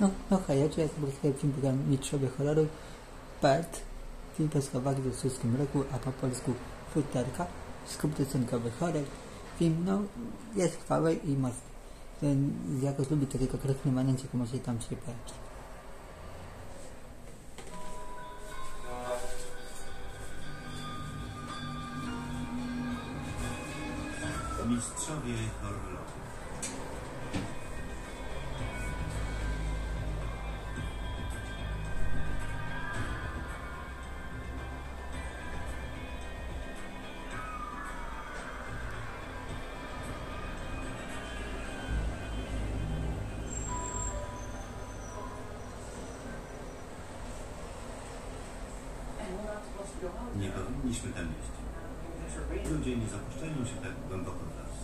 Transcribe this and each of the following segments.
No, no hej, ja czuję sobie film program Mistrzowie Horroru. Part Film polskowaki w 2000 roku, a po polsku Futerka Skuteczynkowy horror. Film, no, jest chwały i ma ten, jakoś lubi takie konkretne momencie, jak może tam się pojawić. Mistrzowie horroru. Nie powinniśmy tam iść. Ludzie nie zapuszczają się tak głęboko w las.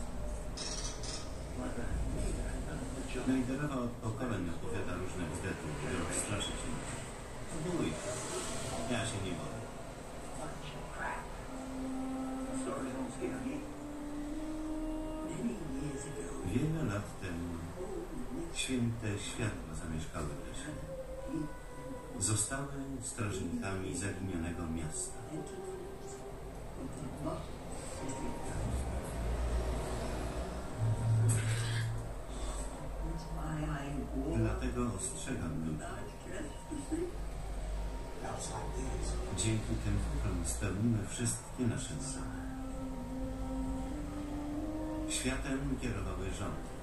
Najderowa od pokoleń opowiada różne bzdety, by odstraszyć innych. Bój. Ja się nie boję. Wiele lat temu święte światła zamieszkały w lesie. Zostały strażnikami zaginionego miasta. Dlatego ostrzegam ludzi. Dzięki tym futrom spełnimy wszystkie nasze marzenia. Światem kierowały rządy.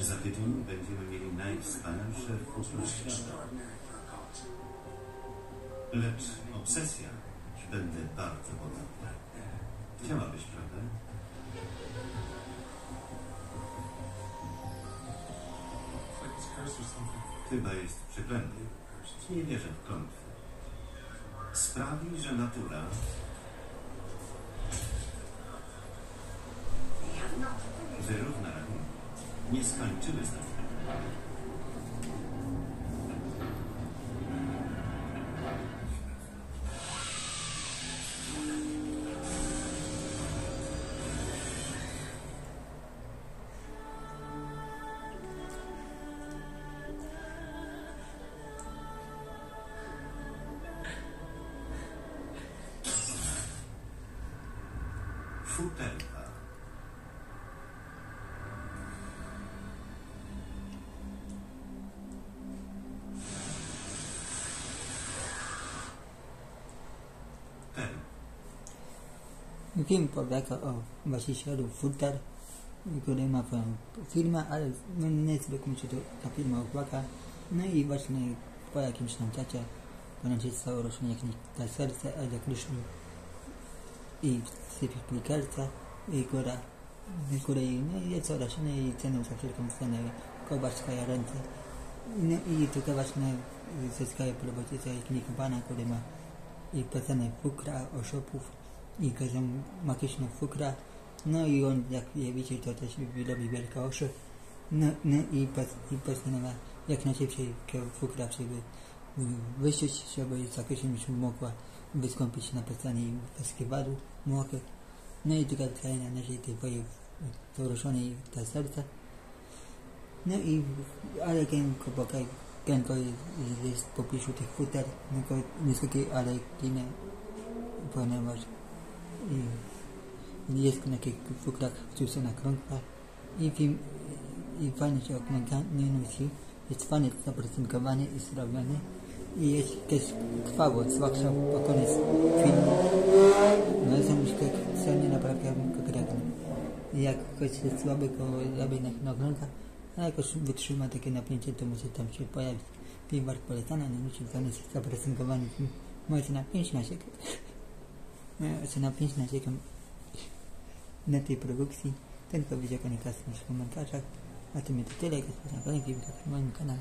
Za tydzień będziemy mieli najwspanialsze świata. Lecz obsesja będę bardzo bogaty. Chciałabyś, prawda? Chyba jest przeklęty. Nie wierzę w klątwę. Sprawi, że natura Nie skończymy z tym. Futerka. Film powieka o właścicielu Futer, który ma swoją firmę, ale no, nie sobie kończy to ta firma opłaka. No i właśnie po jakimś tam czacie ponoć jest jak ta serce elektryczne i sypie plikerce i góra, której no, jest no i cenę za wszelką cenę kołbaczka ręce. No i tylko właśnie zyskaje propozycja jak pana, który ma i piosenek fukra, oszopów i każdą magiczną fukra. No i on, jak widzi, to też robi wielka oszop. No, no i, pos, i postanawia jak najszybciej fukra, żeby wyścić, żeby za jakimś mogła wystąpić na piosenie festiwalu młody. No i druga kraina naszej tej wojny poruszonej ta serca. No i ale Genko, bo Genko jest po pisu tych futer, tylko niestety ale ginę, ponieważ i jest na takich futrach wciąż na krągach i film i fajnie się ogląda, nie nosi, jest fajnie zaprezentowany i zrobiony i jest też krwawo, zwłaszcza po koniec filmu. No są już tak sceny naprawdę konkretne. I jak ktoś jest słaby, to robi na ogląda, a jakoś wytrzyma takie napięcie, to może tam się pojawić. Film wart polecana, nie musi tam jest zaprezentowany. Może na 5 na sekund. Może na 5 na sekund na tej produkcji. Ten powiedział koniecznie w komentarzach. A mnie to tyle, jak jest na moim kanale.